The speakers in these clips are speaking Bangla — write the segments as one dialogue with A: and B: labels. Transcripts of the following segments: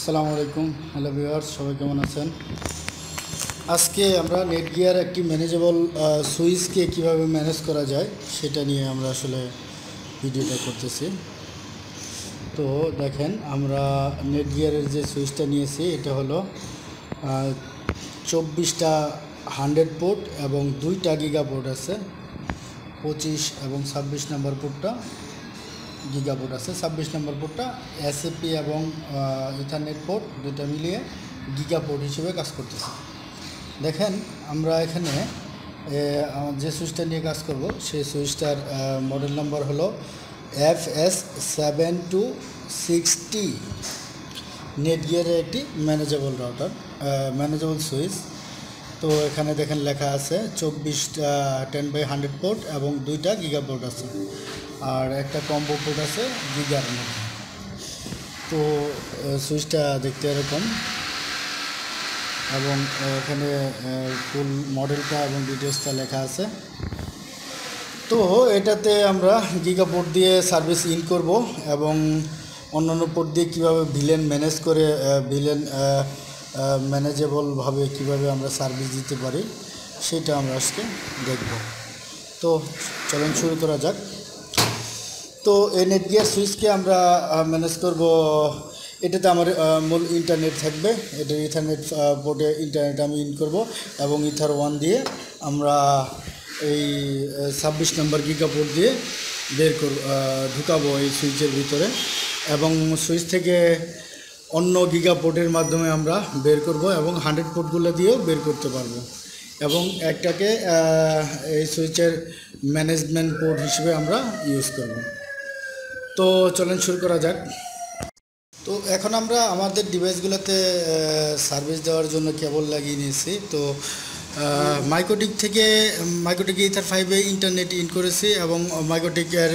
A: আসসালামু আলাইকুম। হ্যালো ভিউয়ার্স, সবাই কেমন আছেন? আজকে আমরা নেট গিয়ার একটি ম্যানেজেবল সুইচকে কীভাবে ম্যানেজ করা যায় সেটা নিয়ে আমরা আসলে ভিডিওটা করতেছি। তো দেখেন, আমরা নেট গিয়ারের যে সুইচটা নিয়েছি, এটা হলো চব্বিশটা হান্ড্রেড পোর্ট এবং দুইটা গিগা পোর্ট আছে, পঁচিশ এবং ছাব্বিশ নাম্বার পোর্টটা। গিগাবোর্ড আছে, ছাব্বিশ নম্বর পোর্টটা এসএপি এবং ইথারনেট পোর্ট দুটো মিলিয়ে গিগা পোর্ট হিসেবে কাজ করতেছে। দেখেন, আমরা এখানে যে সুইচটা নিয়ে কাজ করব, সেই সুইচটার মডেল নম্বর হলো F S seven two sixty net গিয়ারের একটি ম্যানেজেবল রাউটার ম্যানেজেবল সুইচ। তো এখানে দেখেন লেখা আছে, চব্বিশটা টেন বাই হান্ড্রেড পোর্ট এবং দুইটা গিগা পোর্ট আছে। আর একটা কম্বো পোর্ট আছে গিগার মধ্যে। তো সুইচটা দেখতে এরকম। এবং এখানে ফুল মডেলটা এবং ডিটেলসটা লেখা আছে। তো, এটাতে আমরা গিগা পোর্ট দিয়ে সার্ভিস ইন করব এবং অন্যান্য পোর্ট দিয়ে কীভাবে ভিলেন ম্যানেজ করে ভিলেন ম্যানেজেবলভাবে কীভাবে আমরা সার্ভিস দিতে পারি, সেটা আমরা আজকে দেখব। তো, চলুন শুরু করা যাক। তো এই নেট গিয়ার সুইচকে আমরা ম্যানেজ করব, এটাতে আমার মূল ইন্টারনেট থাকবে। এটা ইথারনেট বোর্ডে ইন্টারনেট আমি ইন করব এবং ইথার ওয়ান দিয়ে আমরা এই ছাব্বিশ নম্বর গিগা পোর্ট দিয়ে বের কর ঢুকাবো এই সুইচের ভিতরে। এবং সুইচ থেকে অন্য গিগা পোর্টের মাধ্যমে আমরা বের করব এবং হান্ড্রেড পোর্টগুলো দিয়েও বের করতে পারব। এবং একটাকে এই সুইচের ম্যানেজমেন্ট পোর্ট হিসেবে আমরা ইউজ করব। তো চলেন শুরু করা যাক। তো এখন আমরা আমাদের ডিভাইসগুলোতে সার্ভিস দেওয়ার জন্য কেবল লাগিয়ে নিয়েছি। তো মাইক্রোটিক থেকে মাইক্রোটিক ইথার ফাইভে ইন্টারনেট ইন করেছি এবং মাইক্রোটিকের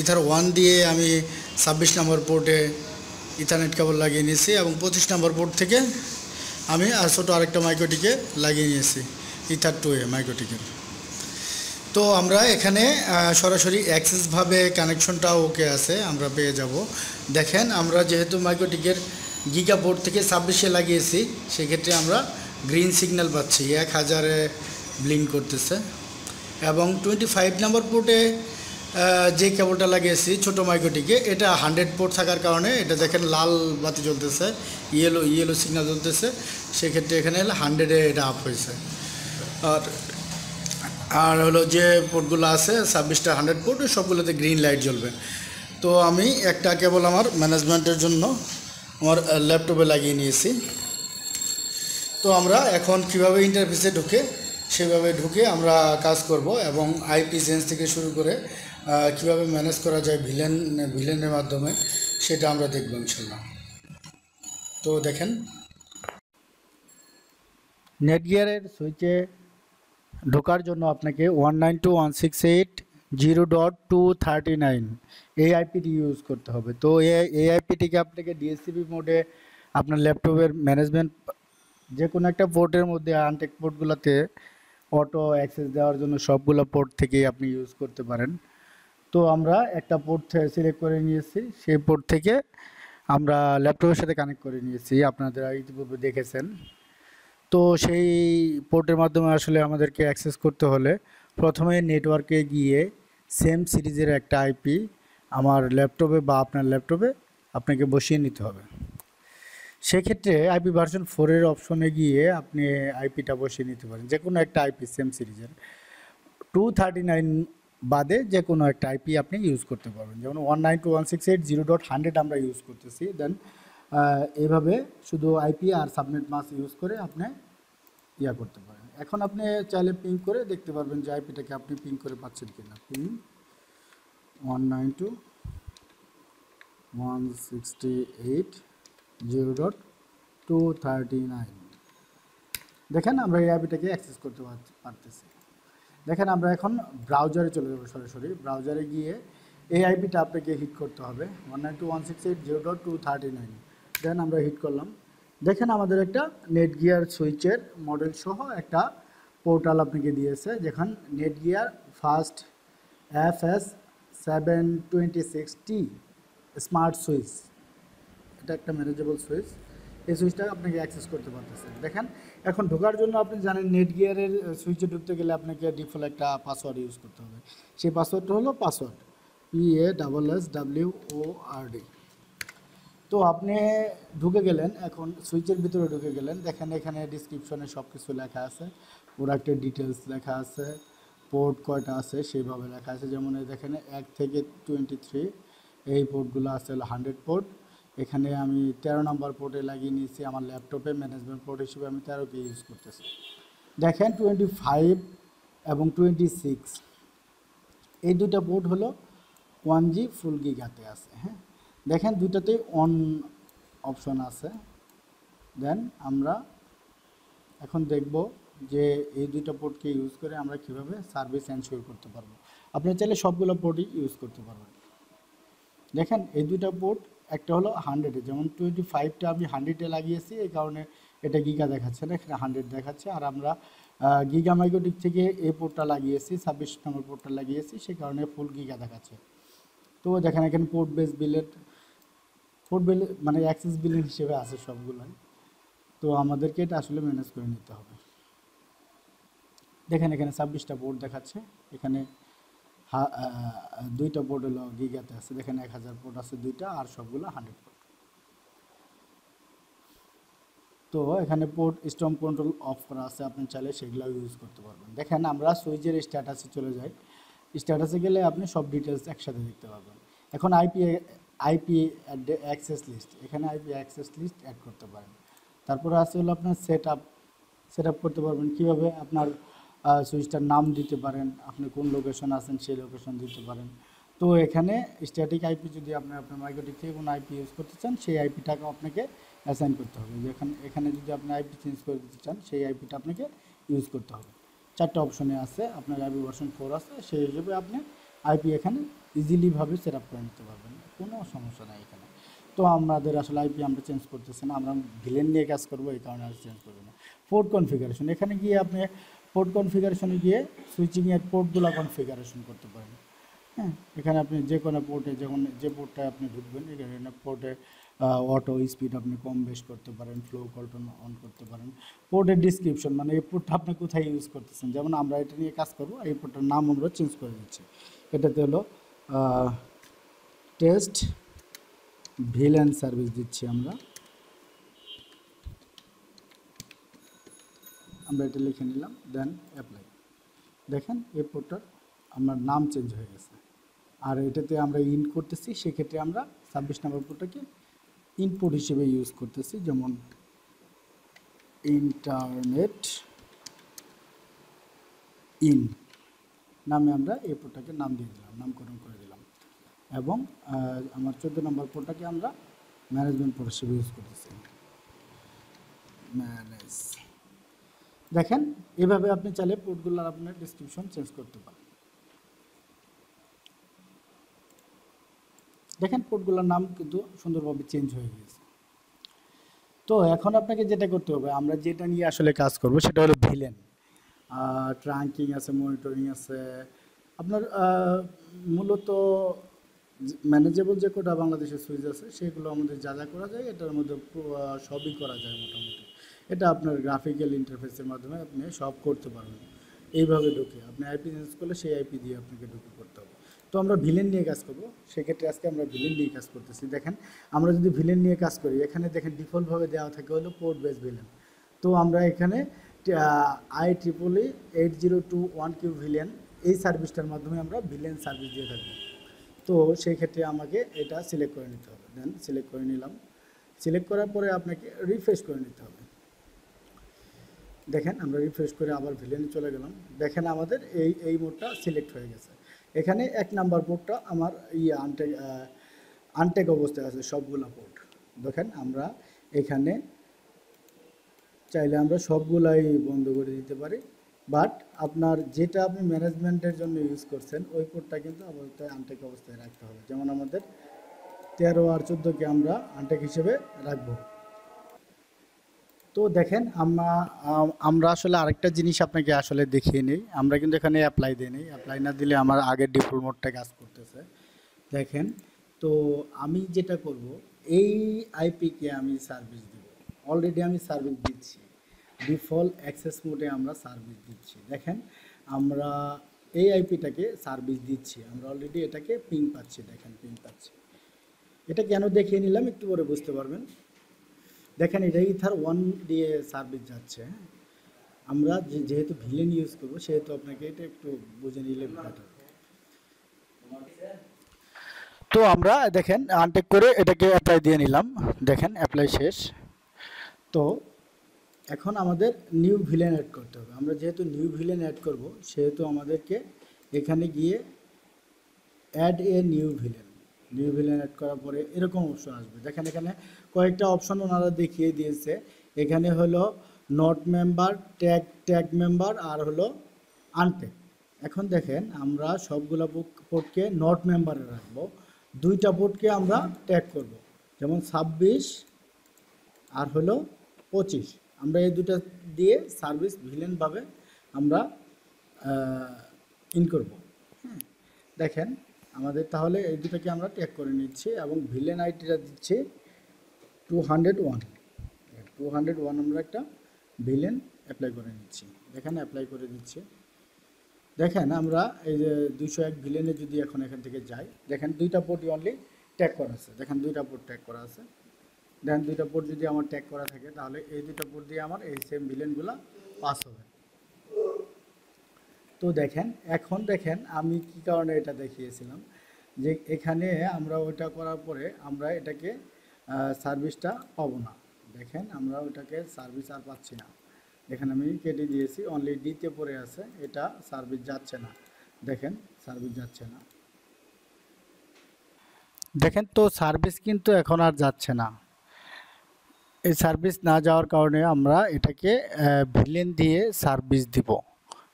A: ইথার ওয়ান দিয়ে আমি ছাব্বিশ নম্বর পোর্টে ইথারনেট কেবল লাগিয়ে নিয়েছি এবং পঁচিশ নম্বর পোর্ট থেকে আমি আর ছোটো আরেকটা মাইক্রোটিকে লাগিয়ে নিয়েছি। ইথার টুয়ে এ মাইক্রোটিকের তো আমরা এখানে সরাসরি অ্যাক্সেসভাবে কানেকশনটা ওকে আছে, আমরা পেয়ে যাব। দেখেন, আমরা যেহেতু মাইক্রোটিকের গিগা বোর্ড থেকে ছাব্বিশে লাগিয়েছি, সেক্ষেত্রে আমরা গ্রিন সিগন্যাল পাচ্ছি। এক হাজারে ব্লিঙ্ক করতেছে। এবং টোয়েন্টি ফাইভ নম্বর পোর্টে যে কেবলটা লাগিয়েছি, ছোটো মাইক্রোটিকে এটা হান্ড্রেড পোর্ট থাকার কারণে এটা দেখেন লাল বাতি জ্বলতেছে ইয়েলো ইয়েলো সিগন্যাল জ্বলতেছে, সেক্ষেত্রে এখানে হান্ড্রেডে এটা আপ হয়েছে। আর আর হলো যে পোর্টগুলো আছে ছাব্বিশটা হান্ড্রেড পোর্ট সবগুলোতে গ্রিন লাইট জ্বলবে। তো আমি একটা কেবল আমার ম্যানেজমেন্টের জন্য আমার ল্যাপটপে লাগিয়ে নিয়েছি। তো আমরা এখন কীভাবে ইন্টারফেসে ঢুকে, সেভাবে ঢুকে আমরা কাজ করব এবং আইপি চেঞ্জ থেকে শুরু করে কীভাবে ম্যানেজ করা যায় ভিলেন ভিলেনের মাধ্যমে, সেটা আমরা দেখব ইনশাল্লাহ তো দেখেন। নেটগিয়ারের সুইচে ঢোকার জন্য আপনাকে one nine two one six eight zero dot two thirty nine এই আইপিটি ইউজ করতে হবে। তো এই আইপিটিকে আপনাকে ডিএসসিবি মোডে আপনার ল্যাপটপের ম্যানেজমেন্ট যে কোনো একটা পোর্টের মধ্যে আনটেক পোর্টগুলোতে অটো অ্যাক্সেস দেওয়ার জন্য সবগুলো পোর্ট থেকেই আপনি ইউজ করতে পারেন। তো আমরা একটা পোর্ট সিলেক্ট করে নিয়েছি। সেই পোর্ট থেকে আমরা ল্যাপটপের সাথে কানেক্ট করে নিয়েছি। আপনারা ইতিপূর্বে দেখেছেন। তো সেই পোর্টের মাধ্যমে আসলে আমাদেরকে অ্যাক্সেস করতে হলে প্রথমে নেটওয়ার্কে গিয়ে সেম সিরিজের একটা আইপি আমার ল্যাপটপে বা আপনার ল্যাপটপে আপনাকে বসিয়ে নিতে হবে। সেক্ষেত্রে আইপি ভার্সন ফোরের অপশনে গিয়ে আপনি আইপিটা বসিয়ে নিতে পারেন যে কোনো একটা আইপি সেম সিরিজের। টু থার্টি নাইন বাদে যে কোনো একটা আইপি আপনি ইউজ করতে পারবেন। যেমন one nine two one six eight zero dot hundred আমরা ইউজ করতেছি দেন এভাবে শুধু আইপি আর সাবনেট মাস ইউজ করে আপনি ইয়া করতে পারেন। এখন আপনি চাইলে পিং করে দেখতে পারবেন যে আইপিটাকে আপনি পিং করে পাচ্ছেন কিনা। Ping one nine two one sixty eight zero dot two thirty nine দেখেন আমরা এই আইপিটাকে অ্যাক্সেস করতে পার- পারতেছি। দেখেন আমরা এখন ব্রাউজারে চলে যাব সরাসরি। ব্রাউজারে গিয়ে এই আইপিটা আপনাকে হিট করতে হবে। One nine two one six eight zero dot two thirty nine then, আমরা হিট করলাম। দেখেন আমাদের একটা নেট গিয়ার সুইচের মডেল সহ একটা পোর্টাল আপনাকে দিয়েছে, যেখান Netgear first F S seven twenty six smart switch এটা একটা ম্যানেজেবল সুইচ এই সুইচটা আপনাকে অ্যাক্সেস করতে পারতেছেন দেখেন, এখন ঢোকার জন্য আপনি জানেন নেট গিয়ারের সুইচে ঢুকতে গেলে আপনাকে ডিফল্ট একটা পাসওয়ার্ড ইউজ করতে হবে। সেই পাসওয়ার্ডটা হলো password P A double S W O R D তো আপনি ঢুকে গেলেন, এখন সুইচের ভিতরে ঢুকে গেলেন। দেখেন এখানে ডিসক্রিপশনে সব কিছু লেখা আছে প্রোডাক্টের ডিটেলস লেখা আছে পোর্ট কয়টা আছে সেইভাবে লেখা আছে। যেমন দেখেন এক থেকে টোয়েন্টি থ্রি এই পোর্টগুলো আছে হলো হান্ড্রেড পোর্ট এখানে আমি তেরো নম্বর পোর্টে লাগিয়ে নিয়েছি, আমার ল্যাপটপে ম্যানেজমেন্ট পোর্ট হিসেবে আমি তেরোকে ইউজ করতেছি। দেখেন টোয়েন্টি ফাইভ এবং টোয়েন্টি সিক্স এই দুটা পোর্ট হলো ওয়ান জি ফুল গিগাতে আছে হ্যাঁ? দেখেন দুটাতেই অন অপশন আছে। দেন আমরা এখন দেখব যে এই দুইটা পোর্টকে ইউজ করে আমরা কীভাবে সার্ভিস এনশিওর করতে পারব। আপনি চাইলে সবগুলো পোর্টই ইউজ করতে পারবেন। দেখেন এই দুইটা পোর্ট একটা হলো হান্ড্রেডে যেমন টোয়েন্টি ফাইভটা আমি হান্ড্রেডে লাগিয়েছি, এই কারণে এটা গিগা দেখাচ্ছে না, এখানে হান্ড্রেড দেখাচ্ছে। আর আমরা গিগা মাইক্রোটিক থেকে এই পোর্টটা লাগিয়েছি, ছাব্বিশ নম্বর পোর্টটা লাগিয়েছি, সে কারণে ফুল গিগা দেখাচ্ছে। তো দেখেন এখানে পোর্ট বেস বিলেট পোর্ট বিল মানে অ্যাক্সেস বিল হিসেবে আছে সবগুলোই। তো আমাদেরকে এটা আসলে ম্যানেজ করে নিতে হবে। দেখেন এখানে ছাব্বিশটা বোর্ড দেখাচ্ছে। এখানে দুইটা বোর্ড হলো গিগাতে আছে। দেখেন এক হাজার বোর্ড আছে দুইটা, আর সবগুলো হান্ড্রেড বোর্ড তো এখানে পোর্ট স্টম কন্ট্রোল অফ করা আছে। আপনি চাইলে সেগুলো ইউজ করতে পারবেন। দেখেন আমরা সুইচের স্ট্যাটাসে চলে যাই। স্ট্যাটাসে গেলে আপনি সব ডিটেলস একসাথে দেখতে পারবেন। এখন আইপি আইপি অ্যাক্সেস লিস্ট এখানে আইপি অ্যাক্সেস লিস্ট অ্যাড করতে পারেন। তারপরে আছে হলো আপনার সেট আপ সেট আপ করতে পারবেন। কীভাবে আপনার সুইচটার নাম দিতে পারেন, আপনি কোন লোকেশন আছেন সেই লোকেশন দিতে পারেন। তো এখানে স্ট্যাটিক আইপি যদি আপনি আপনার মাইক্রোটিক থেকে কোনো আইপি ইউজ করতে চান, সেই আইপিটাকে আপনাকে অ্যাসাইন করতে হবে। যেখানে, এখানে যদি আপনি আইপি চেঞ্জ করে দিতে চান, সেই আইপিটা আপনাকে ইউজ করতে হবে। চারটে অপশনে আছে, আপনার আইপি ভার্সন ফোর আছে, সেই হিসেবে আপনি আইপি এখানে ইজিলিভাবে সেট আপ করে নিতে পারবেন, কোনো সমস্যা নেই এখানে। তো আমাদের আসলে আইপি আমরা চেঞ্জ করতেছি না, আমরা ভিলেন নিয়ে কাজ করব, এই কারণে আর চেঞ্জ করব না। পোর্ট কনফিগারেশন এখানে গিয়ে আপনি পোর্ট কনফিগারেশনে গিয়ে সুইচিংয়ের পোর্টগুলো কনফিগারেশন করতে পারেন। হ্যাঁ এখানে আপনি যে কোনো পোর্টে যখন যে পোর্টটায় আপনি ঢুকবেন, এখানে পোর্টে অটো স্পিড আপনি কম বেশ করতে পারেন ফ্লো কন্ট্রোল অন করতে পারেন। পোর্টের ডিসক্রিপশন মানে এই পোর্টটা আপনি কোথায় ইউজ করতেছেন? যেমন আমরা এটা নিয়ে কাজ করব, এই পোর্টটার নাম আমরা চেঞ্জ করে দিচ্ছি। এটাতে হলো টেস্ট ভিলেন সার্ভিস দিচ্ছি আমরা। আমরা এটা লিখে নিলাম দেন অ্যাপ্লাই দেখেন, এই পোর্টটার আমার নাম চেঞ্জ হয়ে গেছে। আর এটাতে আমরা ইন করতেছি, সেক্ষেত্রে আমরা ছাব্বিশ নম্বর পোর্টটাকে ইনপুট হিসেবে ইউজ করতেছি, যেমন ইন্টারনেট ইন নামে আমরা এই পোর্টটাকে নাম দিয়ে দিলাম, নামকরণ করে দিলাম। এবং আমার চোদ্দ নম্বর পোর্টটাকে আমরা ম্যানেজমেন্ট পোর্ট হিসেবে ইউজ করতেছি। ম্যানেজ। দেখেন, এভাবে আপনি চাইলে পোর্টগুলোর আপনার ডিসক্রিপশন চেঞ্জ করতে পারেন। দেখেন, পোর্টগুলোর নাম কিন্তু সুন্দরভাবে চেঞ্জ হয়ে গিয়েছে। তো এখন আপনাকে যেটা করতে হবে, আমরা যেটা নিয়ে আসলে কাজ করব, সেটা হলো ভিলেন। ট্রাঙ্কিং আছে মনিটরিং আছে। আপনার মূলত ম্যানেজেবল যে কোটা বাংলাদেশের সুইচ আছে, সেগুলো আমাদের যা যা করা যায়। এটার মধ্যে সবই করা যায় মোটামুটি। এটা আপনার গ্রাফিক্যাল ইন্টারফেসের মাধ্যমে আপনি সব করতে পারবেন। এইভাবে ঢুকে আপনি আইপি চেঞ্জ করলে সেই আইপি দিয়ে আপনাকে ঢুকে করতে হবে। তো আমরা ভিলেন নিয়ে কাজ করব। সেক্ষেত্রে আজকে আমরা ভিলেন নিয়ে কাজ করতেছি। দেখেন, আমরা যদি ভিলেন নিয়ে কাজ করি, এখানে দেখেন ডিফল্টভাবে দেওয়া থাকে হলো পোর্ট বেস ভিলেন তো আমরা এখানে I triple eight zero two one Q VLAN এই সার্ভিসটার মাধ্যমে আমরা ভিলেন সার্ভিস দিয়ে থাকব। তো সেই ক্ষেত্রে আমাকে এটা সিলেক্ট করে নিতে হবে। দেন সিলেক্ট করে নিলাম। সিলেক্ট করার পরে আপনাকে রিফ্রেশ করে নিতে হবে। দেখেন আমরা রিফ্রেশ করে আবার ভিলেনে চলে গেলাম। দেখেন আমাদের এই এই মোডটা সিলেক্ট হয়ে গেছে। এখানে এক নাম্বার পোর্টটা আমার ইয়ে আনটেক আনটেক অবস্থায় আছে সবগুলা পোর্ট দেখেন আমরা এখানে চাইলে আমরা সবগুলাই বন্ধ করে দিতে পারি। বাট আপনার যেটা আপনি ম্যানেজমেন্টের জন্য ইউজ করছেন, ওই পোর্টটা কিন্তু আপাতত আনটেক অবস্থায় রাখতে হবে। যেমন আমাদের তেরো আর চোদ্দোকে আমরা আনটেক হিসেবে রাখব। তো দেখেন, আমরা আমরা আসলে আরেকটা জিনিস আপনাকে আসলে দেখিয়ে নিই। আমরা কিন্তু এখানে অ্যাপ্লাই দিই নিই। অ্যাপ্লাই না দিলে আমার আগের ডিফল্ট মোডটা কাজ করতেছে। দেখেন, তো আমি যেটা করব, এই আইপিকে আমি সার্ভিস অলরেডি আমি সার্ভিস দিচ্ছি। ডিফল্ট অ্যাক্সেস মোডে আমরা সার্ভিস দিচ্ছি। দেখেন, আমরা এই আইপিটাকে সার্ভিস দিচ্ছি। আমরা অলরেডি এটাকে পিং পাচ্ছি, দেখেন পিং পাচ্ছি। এটা কেন দেখিয়ে নিলাম একটু পরে বুঝতে পারবেন। দেখেন, এটা ইথার ওয়ান দিয়ে সার্ভিস যাচ্ছে। আমরা যেহেতু ভিলেন ইউজ করব, সেহেতু আপনাকে এটা একটু বুঝে নিলে বেটার তো আমরা দেখেন আনটেক করে এটাকে অ্যাপ্লাই দিয়ে নিলাম। দেখেন অ্যাপ্লাই শেষ। তো এখন আমাদের নিউ ভিলেন অ্যাড করতে হবে। আমরা যেহেতু নিউ ভিলেন অ্যাড করব, সেহেতু আমাদেরকে এখানে গিয়ে add a new VLAN new VLAN add করার পরে এরকম অপশন আসবে। দেখেন এখানে কয়েকটা অপশন ওনারা দেখিয়ে দিয়েছে। এখানে হলো not member tag tag member আর হলো আনট্যাগ এখন দেখেন আমরা সবগুলো পোর্টকে নট মেম্বারে রাখব। দুইটা পোর্টকে আমরা ট্যাগ করব। যেমন ছাব্বিশ আর হলো পঁচিশ। আমরা এই দুটো দিয়ে সার্ভিস ভিলেনভাবে আমরা ইন করব। হ্যাঁ দেখেন, আমাদের তাহলে এই দুটোকে আমরা ট্যাগ করে নিচ্ছি এবং ভিলেন আইডিটা দিচ্ছি two hundred one two hundred one আমরা একটা ভিলেন অ্যাপ্লাই করে নিচ্ছি। দেখেন অ্যাপ্লাই করে দিচ্ছি। দেখেন, আমরা এই যে দুইশো এক ভিলেনে যদি এখন এখান থেকে যাই, দেখেন দুইটা পোর্টই অনলি ট্যাগ করা আছে। দেখেন, দুইটা পোর্ট ট্যাগ করা আছে। দেখেন দুইটা পোর্ট যদি আমার ট্যাগ করা থাকে, তাহলে এই দুইটা পোর্ট দিয়ে আমার এই সেম ভিলেনগুলো পাস হবে। তো দেখেন, এখন দেখেন আমি কি কারণে এটা দেখিয়েছিলাম, যে এখানে আমরা ওইটা করার পরে আমরা এটাকে সার্ভিসটা পাবো না। দেখেন, আমরা ওটাকে সার্ভিস আর পাচ্ছি না। দেখেন, আমি কেটে দিয়েছি অনলি ডিতে পড়ে আছে, এটা সার্ভিস যাচ্ছে না। দেখেন সার্ভিস যাচ্ছে না। দেখেন তো সার্ভিস কিন্তু এখন আর যাচ্ছে না। এই সার্ভিস না যাওয়ার কারণে আমরা এটাকে ভিলেন দিয়ে সার্ভিস দিব।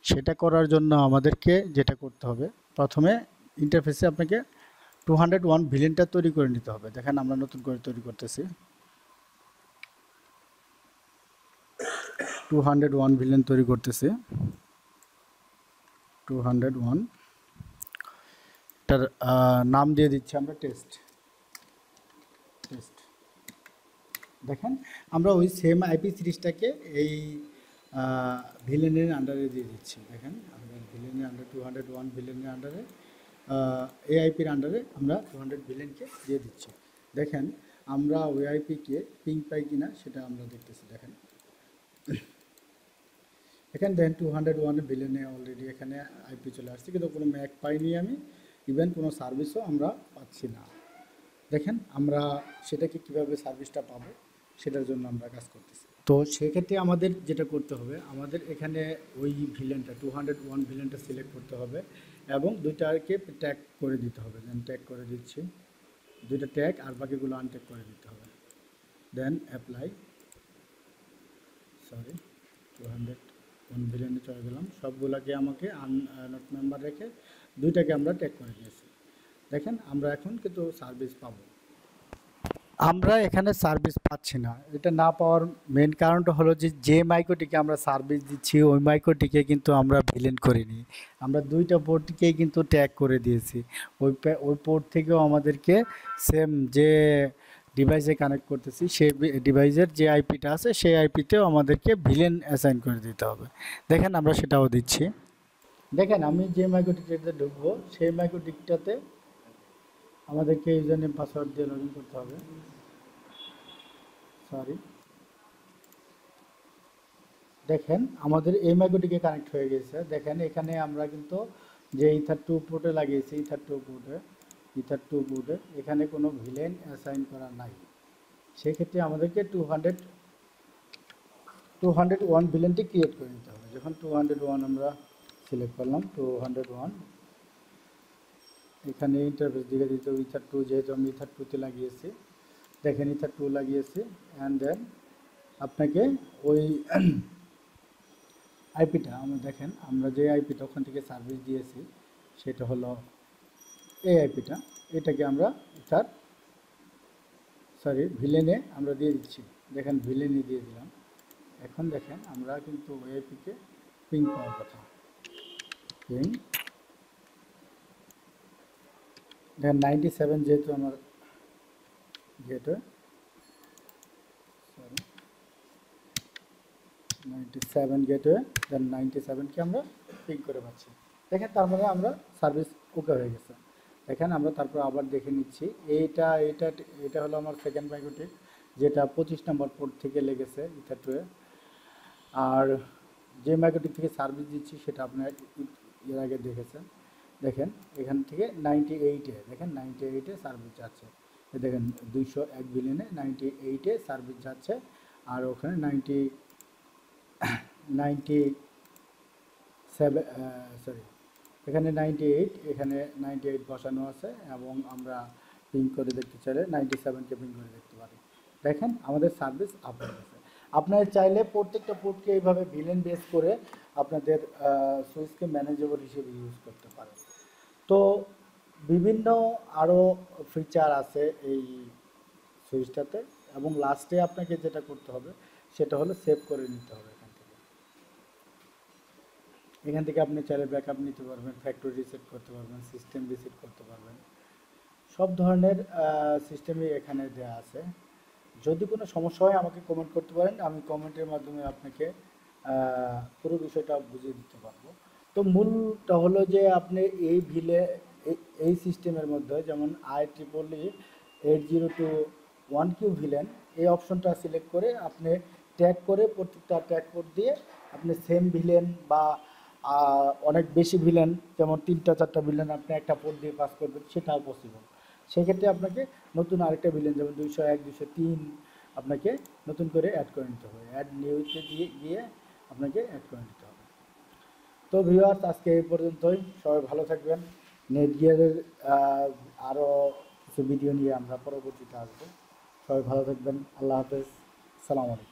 A: সেটা করার জন্য আমাদেরকে যেটা করতে হবে, প্রথমে ইন্টারফেসে আপনাকে টু হান্ড্রেড ওয়ান ভিলেনটা তৈরি করে নিতে হবে। দেখেন আমরা নতুন করে তৈরি করতেছি। টু হান্ড্রেড ওয়ান ভিলেন তৈরি করতেছি। টু হান্ড্রেড ওয়ান এটার নাম দিয়ে দিচ্ছি আমরা টেস্ট দেখেন, আমরা ওই সেম আইপি সিরিজটাকে এই ভিলেনের আন্ডারে দিয়ে দিচ্ছি। দেখেন, আমরা ভিলেনের আন্ডার টু হান্ড্রেড ওয়ান ভিলেনের আন্ডারে এই আইপির আন্ডারে আমরা টু হান্ড্রেড ভিলেনকে দিয়ে দিচ্ছি। দেখেন, আমরা ওই আইপিকে পিং পাই কিনা সেটা আমরা দেখতেছি, দেখেন। এখানে দেখেন টু হান্ড্রেড ওয়ানে ভিলেনে অলরেডি এখানে আইপি চলে আসছে, কিন্তু কোনো ম্যাক পাইনি আমি ইভেন কোনো সার্ভিসও আমরা পাচ্ছি না। দেখেন, আমরা সেটাকে কীভাবে সার্ভিসটা পাবো? সেটার জন্য আমরা কাজ করতেছি। তো সেক্ষেত্রে আমাদের যেটা করতে হবে, আমাদের এখানে ওই ভিলেনটা টু হান্ড্রেড ওয়ান ভিলেনটা সিলেক্ট করতে হবে এবং দুইটাকে ট্যাগ করে দিতে হবে। দেন ট্যাগ করে দিচ্ছি। দুইটা ট্যাগ আর বাকিগুলো আনট্যাগ করে দিতে হবে। Then apply sorry two hundred one ভিলেনে চলে গেলাম। সবগুলোকে আমাকে আন নট মেম্বার রেখে দুইটাকে আমরা ট্যাগ করে দিয়েছি। দেখেন আমরা এখন কিন্তু সার্ভিস পাবো। আমরা এখানে সার্ভিস পাচ্ছি না। এটা না পাওয়ার মেন কারণটা হলো যে যে মাইক্রোটিকে আমরা সার্ভিস দিচ্ছি, ওই মাইক্রোটিকে কিন্তু আমরা ভিলেন করিনি। আমরা দুইটা পোর্টকেই কিন্তু ট্যাগ করে দিয়েছি। ওই ওই পোর্ট থেকেও আমাদেরকে সেম যে ডিভাইসে কানেক্ট করতেছি, সেই ডিভাইসের যে আইপিটা আছে, সেই আইপিতেও আমাদেরকে ভিলেন অ্যাসাইন করে দিতে হবে। দেখেন আমরা সেটাও দিচ্ছি। দেখেন, আমি যে মাইক্রোটিকটাতে ঢুকবো, সেই মাইক্রোটিকটাতে আমাদেরকে ইউজার নেম পাসওয়ার্ড দিয়ে লগ করতে হবে। সরি দেখেন, আমাদের এই মাইক্রোটিকে কানেক্ট হয়ে গেছে। দেখেন, এখানে আমরা কিন্তু যে ইথার টু পোর্টে লাগিয়েছি ইথার টু পোর্টে ইথার টু পোর্টে এখানে কোনো ভিলেন অ্যাসাইন করা নাই। সেক্ষেত্রে আমাদেরকে two hundred two hundred one ভিলেনটি create করে নিতে হবে। যখন টু হান্ড্রেড ওয়ান আমরা সিলেক্ট করলাম টু হান্ড্রেড ওয়ান এখানে ইন্টারফেস দিকে দিতে হবে, ইথার টু যেহেতু আমি ইথার টুতে লাগিয়েছি, দেখেন ইথার টু লাগিয়েছি অ্যান্ড দেন আপনাকে ওই আইপিটা আমরা দেখেন, আমরা যে আইপিটা ওখান থেকে সার্ভিস দিয়েছি, সেটা হলো এই আইপিটা এটাকে আমরা ইথার সরি ভিলেনে আমরা দিয়ে দিচ্ছি। দেখেন ভিলেনে দিয়ে দিলাম। এখন দেখেন, আমরা কিন্তু ওই আইপিকে পিং পাওয়ার কথা। পিং দেখেন নাইনটি সেভেন যেহেতু আমার sorry ninety seven gateway then ninety সেভেনকে আমরা পিক করে পাচ্ছি। দেখেন তার মানে আমরা সার্ভিস ওকে হয়ে গেছে। দেখেন আমরা তারপর আবার দেখে নিচ্ছি, এইটা এটা এটা হলো আমার সেকেন্ড ম্যাগনেটিক যেটা পঁচিশ নম্বর পোর্ট থেকে লেগেছে ইথার টুয়ে আর যে ম্যাগনেটিক থেকে সার্ভিস দিচ্ছি সেটা আপনার এর আগে দেখেছেন। দেখেন, এখান থেকে নাইনটি এইটে দেখেন নাইনটি এইটে সার্ভিস যাচ্ছে। দেখেন দুইশো এক বিলিয়নে নাইনটি এইটে সার্ভিস যাচ্ছে, আর ওখানে নাইনটি নাইনটি সেভেন সরি এখানে নাইনটি এইট এখানে নাইনটি এইট বসানো আছে, এবং আমরা পিং করে দেখতে চাইলে নাইনটি সেভেনকে পিং করে দেখতে পারি। দেখেন, আমাদের সার্ভিস আপ হয়ে গেছে। আপনারা চাইলে প্রত্যেকটা পোর্টকে এইভাবে ভিলেন বেস করে আপনাদের সুইচকে ম্যানেজেবল হিসেবে ইউজ করতে পারেন। তো বিভিন্ন আরও ফিচার আছে এই সুইচটাতে এবং লাস্টে আপনাকে যেটা করতে হবে সেটা হলো সেভ করে নিতে হবে এখান থেকে। এখান থেকে আপনি চাইলে ব্যাকআপ নিতে পারবেন ফ্যাক্টরি রিসেট করতে পারবেন সিস্টেম রিসেট করতে পারবেন। সব ধরনের সিস্টেমই এখানে দেওয়া আছে। যদি কোনো সমস্যা হয় আমাকে কমেন্ট করতে পারেন, আমি কমেন্টের মাধ্যমে আপনাকে পুরো বিষয়টা বুঝিয়ে দিতে পারব। তো মূলটা হলো যে আপনি এই ভিলে এই- সিস্টেমের মধ্যে যেমন I triple eight zero two one Q VLAN এই অপশনটা সিলেক্ট করে আপনি ট্যাগ করে প্রত্যেকটা ট্যাগ কোড দিয়ে আপনি সেম ভিলেন বা অনেক বেশি ভিলেন যেমন তিনটা, চারটা ভিলেন আপনি একটা পোর্ট দিয়ে পাস করবেন, সেটাও পসিবল সেক্ষেত্রে আপনাকে নতুন আরেকটা ভিলেন যেমন দুইশো এক, দুইশো তিন আপনাকে নতুন করে অ্যাড করে নিতে হবে। অ্যাড নিউজে দিয়ে, গিয়ে আপনাকে অ্যাড করে নিতে হবে। তো ভিউয়ার্স আজকে এই পর্যন্তই। সবাই ভালো থাকবেন। নেট গিয়ারের আরও কিছু ভিডিও নিয়ে আমরা পরবর্তীতে আসব। সবাই ভালো থাকবেন। আল্লাহ হাফেজ। সালাম আলাইকুম।